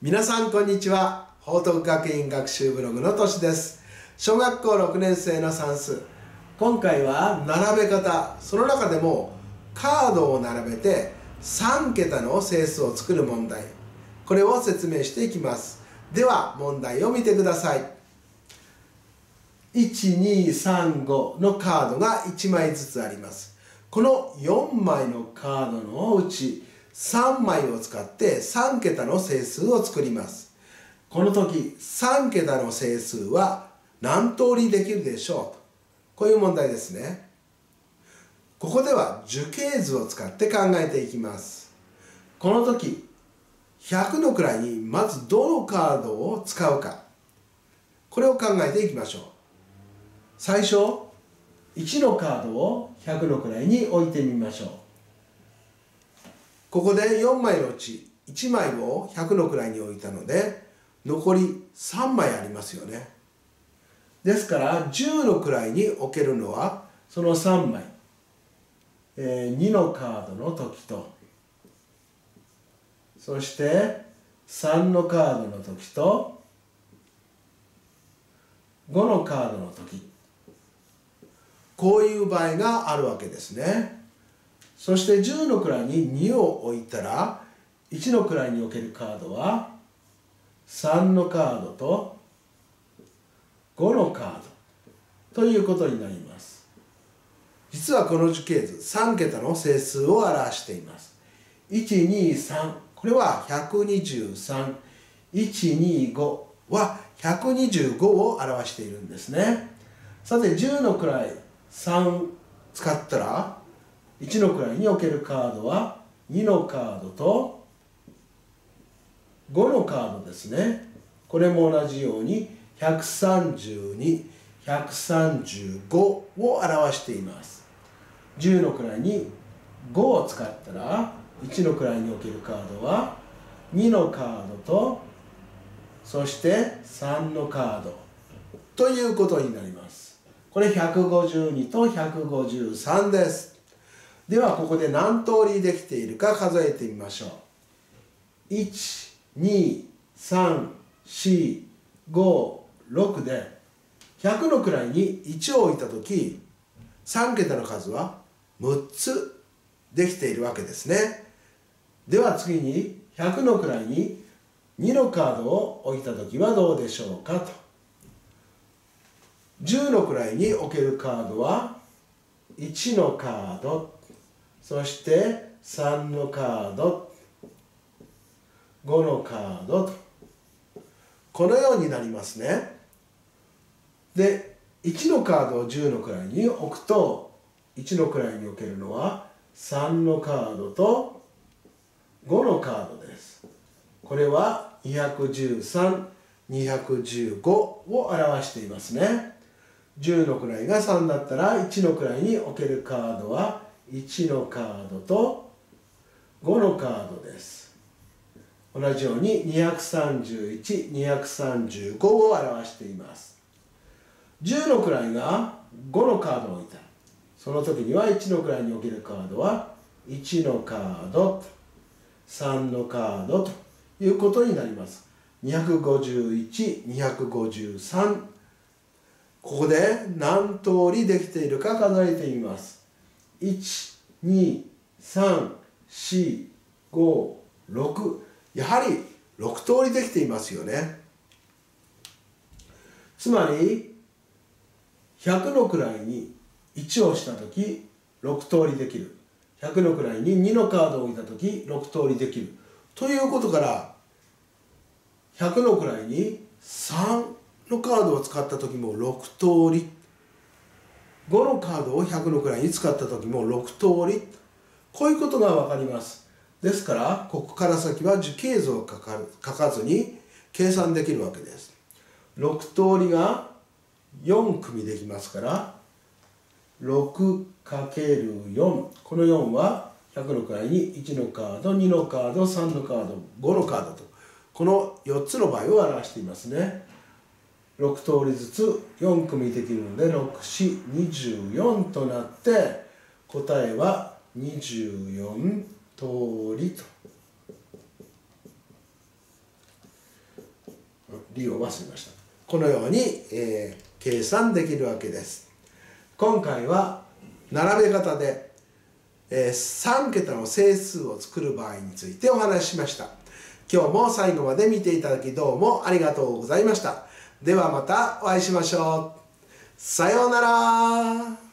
皆さんこんにちは。報徳学院学習ブログのとしです。小学校6年生の算数。今回は並べ方。その中でもカードを並べて3桁の整数を作る問題。これを説明していきます。では問題を見てください。1235のカードが1枚ずつあります。この4枚のカードのうち3枚を使って3桁の整数を作ります。この時3桁の整数は何通りできるでしょうと。こういう問題ですね。ここでは樹形図を使って考えていきます。この時100の位にまずどのカードを使うか。これを考えていきましょう。最初1のカードを100の位に置いてみましょう。ここで4枚のうち1枚を100の位に置いたので残り3枚ありますよね。ですから10の位に置けるのはその3枚、えー、2のカードの時と。そして3のカードの時と5のカードの時。こういう場合があるわけですね。そして10の位に2を置いたら1の位に置けるカードは3のカードと5のカード。ということになります。実はこの樹形図3桁の整数を表しています。123これは123125は125を表しているんですね。さて10の位3使ったら1の位に置けるカードは2のカードと5のカードですね。これも同じように132135を表しています。10の位に5を使ったら1の位に置けるカードは2のカードとそして3のカードということになります。これ152と153です。ではここで何通りできているか数えてみましょう。12345で100の位に1を置いた時3桁の数は6つできているわけですね。では次に100の位に2のカードを置いた時はどうでしょうかと。10の位に置けるカードは1のカード。そして3のカード。5のカード。とこのようになりますね。で1のカードを10の位に置くと1の位に置けるのは3のカードと5のカードです。これは213215を表していますね。10の位が3だったら1の位に置けるカードは1のカードと5のカードです。同じように231235を表しています。10の位が5のカードを置いた。その時には1の位に置けるカードは1のカードと3のカードということになります。251253ここで何通りできているか数えてみます。1、2、3、4、5、6やはり6通りできていますよね。つまり100の位に1をした時6通りできる。100の位に2のカードを置いた時6通りできる。ということから100の位に3のカードを使った時も6通り5のカードを100の位に使った時も6通り。こういうことが分かります。ですからここから先は樹形図を書か書かずに計算できるわけです。6通りが4組できますから 6×4 この4は100の位に1のカード2のカード3のカード5のカードと。この4つの場合を表していますね。6通りずつ4組できるので6424となって答えは24通りと。理を忘れました。このように、えー、計算できるわけです。今回は並べ方で、えー、3桁の整数を作る場合についてお話ししました。今日も最後まで見ていただきどうもありがとうございました。ではまたお会いしましょう。さようなら。